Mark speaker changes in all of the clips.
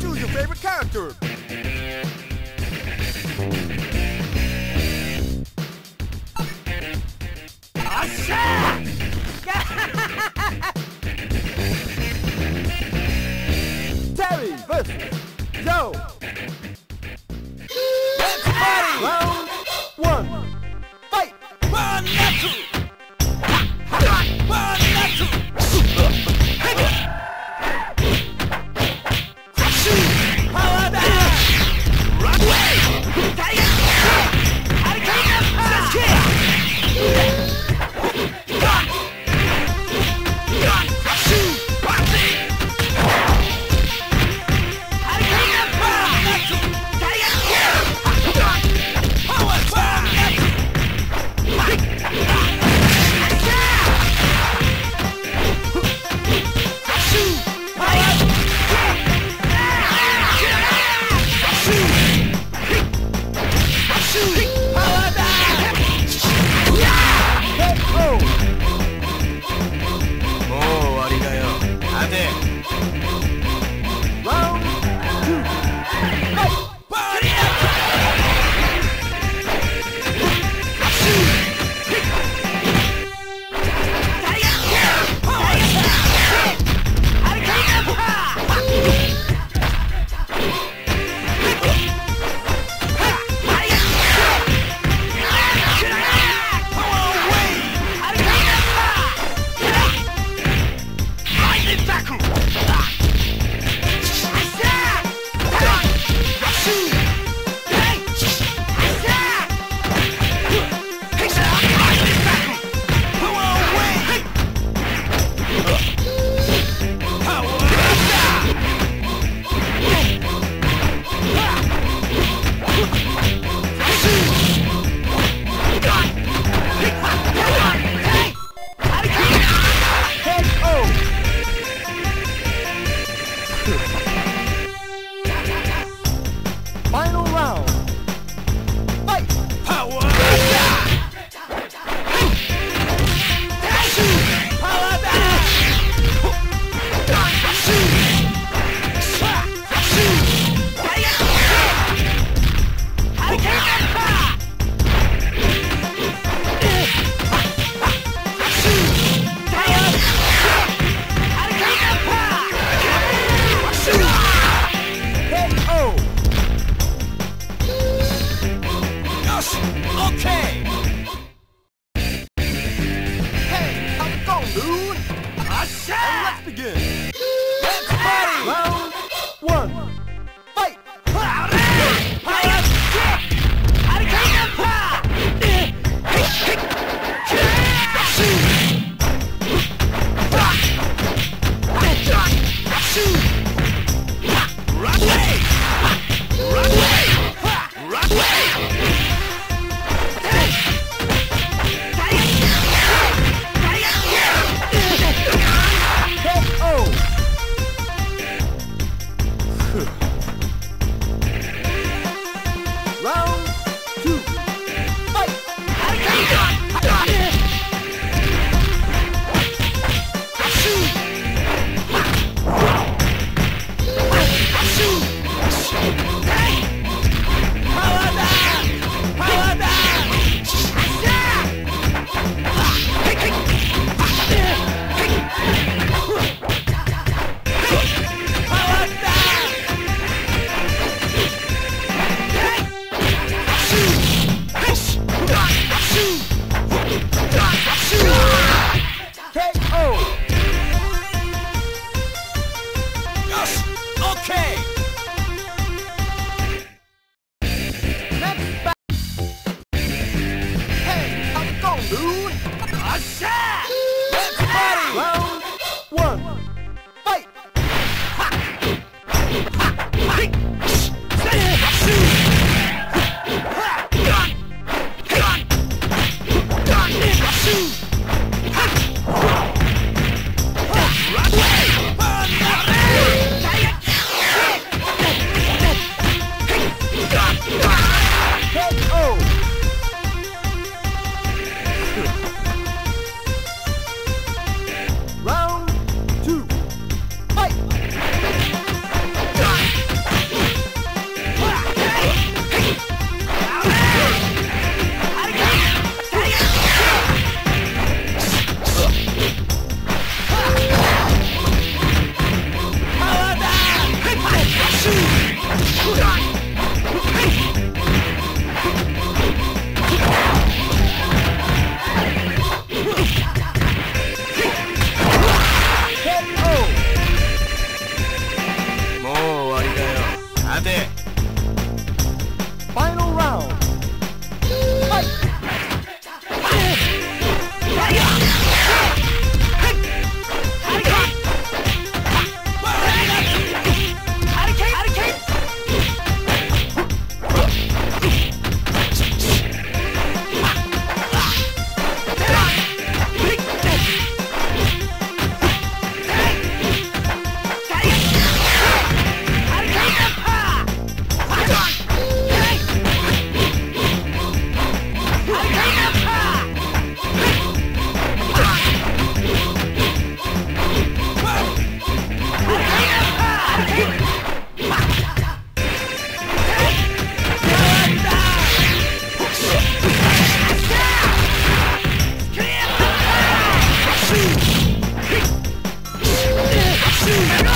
Speaker 1: Choose your favorite character. Terry versus Joe. Let's party! Well Shoot!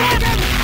Speaker 1: Damn it!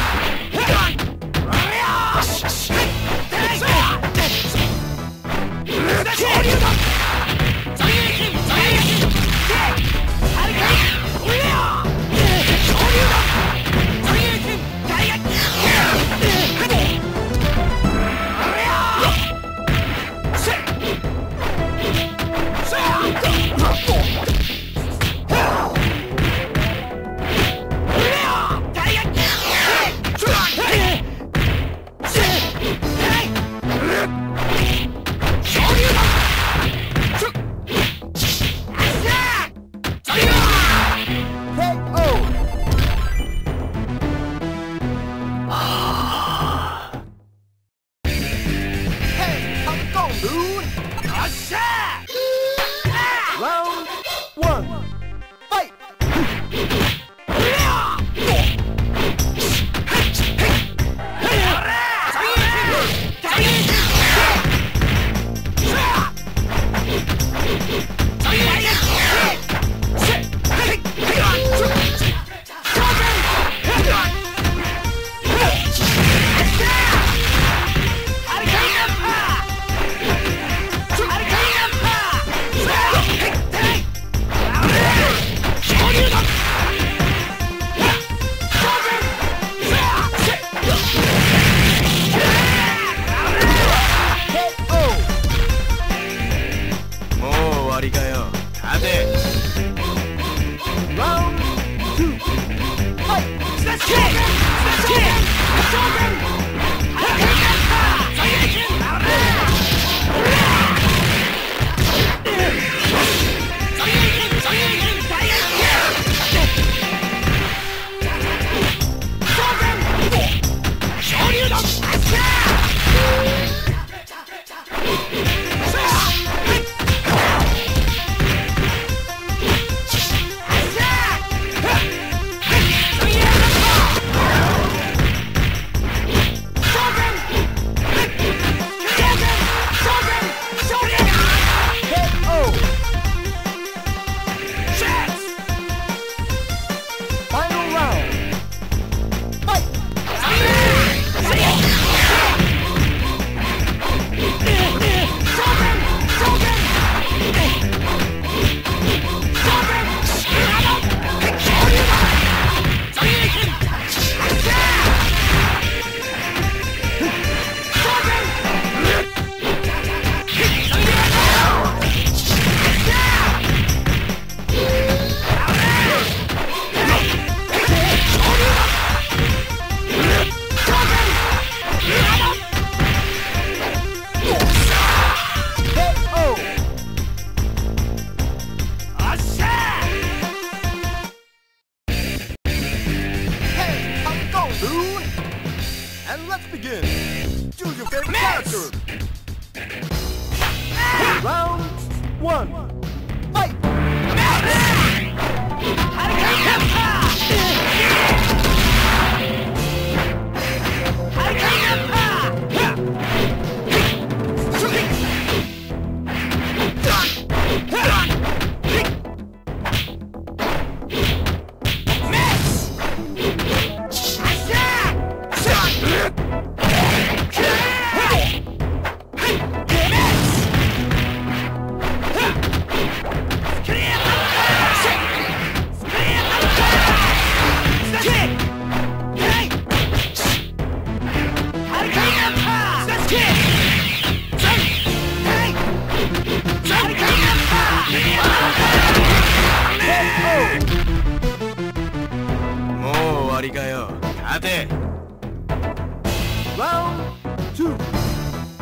Speaker 1: Round two.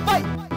Speaker 1: Fight!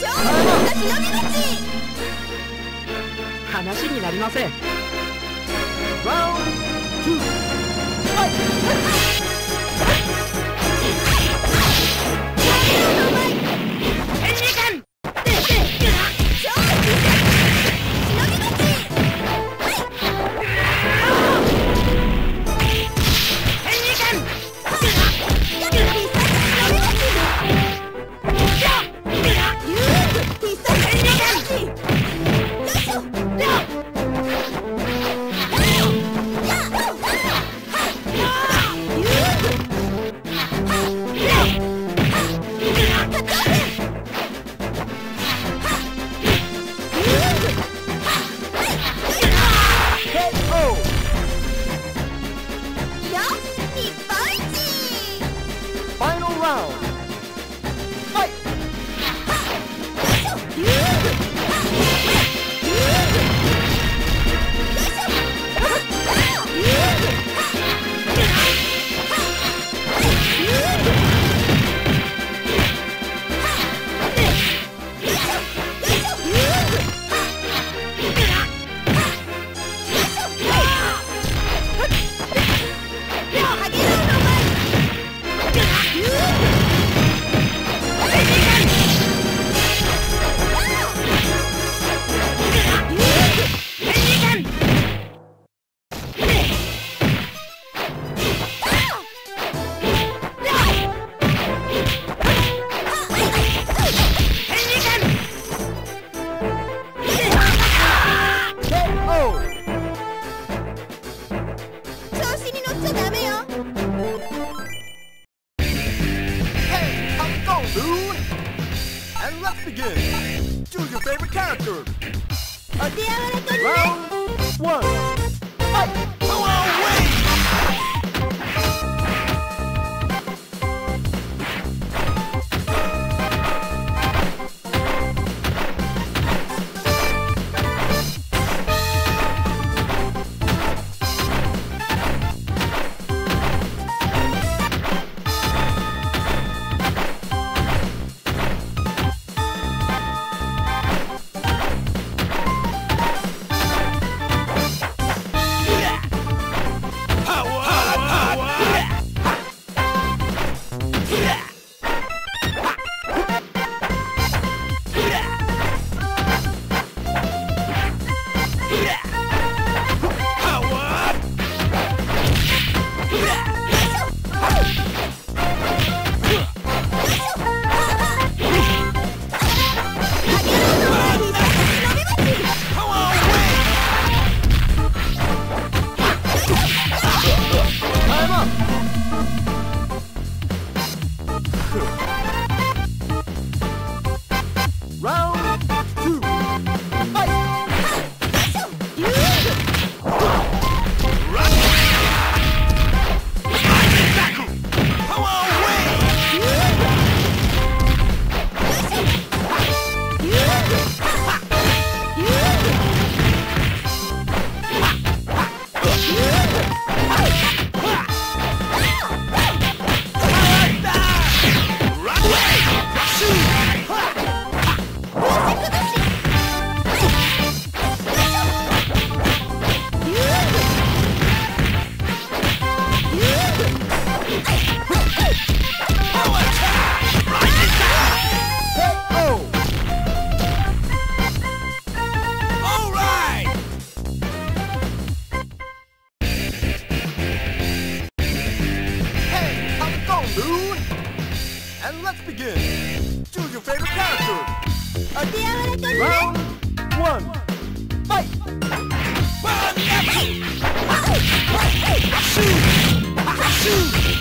Speaker 2: 超能力の忍び
Speaker 1: 口
Speaker 2: 話に
Speaker 3: なり
Speaker 4: ません。ワ
Speaker 2: ンツー
Speaker 4: フイ
Speaker 2: one. Fight!
Speaker 3: Oh!